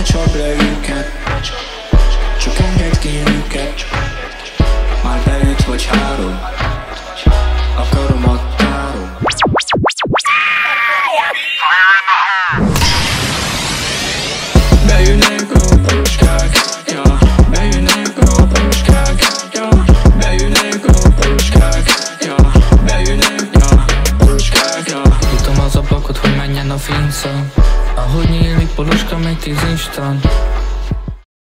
ne csapd le őket. Csak engedd ki őket. Már bejött vagy három. Akarom a tárom. finca A hodili podložkami ty z